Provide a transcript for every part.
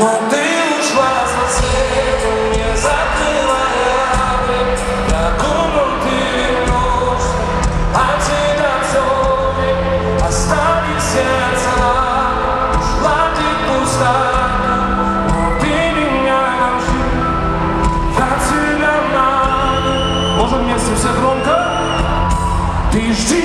Но ты ушла за светом, не закрыла явы. Я думал, ты тебя все не оставит сердце нам. Ушла ты пуста, но ты жди.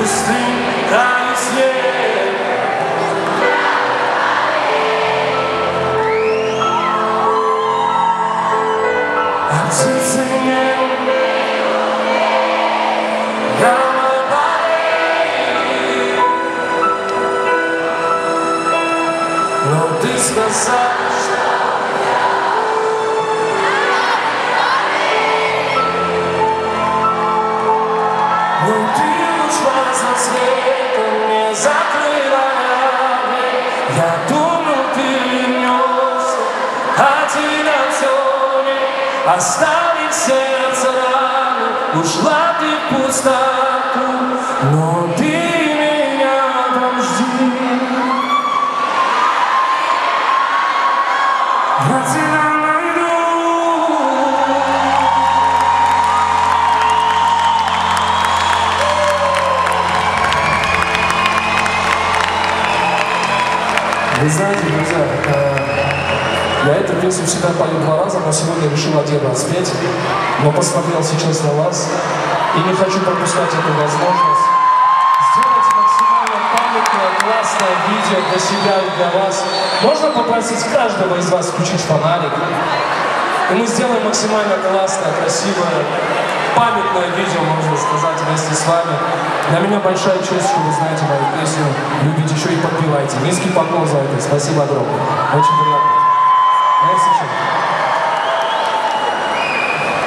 И Я думал, ты вернешься, а оставит сердце раны. Ушла ты в пустоту, но ты меня там жди. Вы знаете, друзья, э, я эту песню всегда пою два раза, но сегодня решил один раз петь. Но посмотрел сейчас на вас и не хочу пропускать эту возможность сделать максимально памятное, классное видео для себя и для вас. Можно попросить каждого из вас включить фонарик? И мы сделаем максимально классное, красивое, памятное видео, можно сказать, вместе с вами. Для меня большая честь, что вы знаете мою песню, любите еще и подпеваете. Низкий поклон за это. Спасибо огромное. Очень приятно. Merci.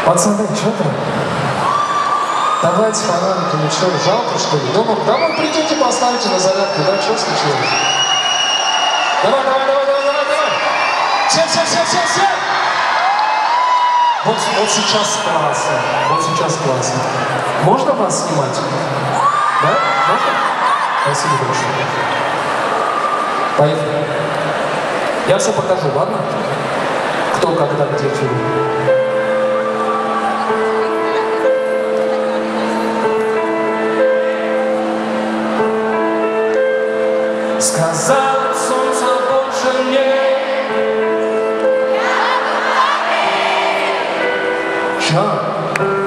Пацаны, что там? Давайте фонарики, ну что, жалко что ли? Да вы придете, поставите на зарядку, да, что случилось? Давай, давай, давай, давай, давай, давай! Все, все, все, все, все! Вот, вот сейчас классно, вот сейчас классно. Можно вас снимать? Да? Можно? Спасибо большое. Поехали. Я все покажу, ладно? Кто, когда, где, чего. Сказала अच्छा।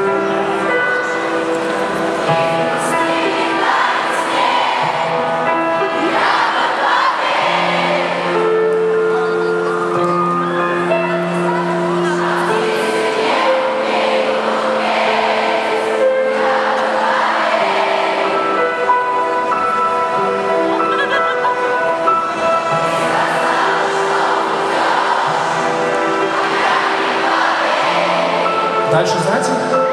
Дальше знаете?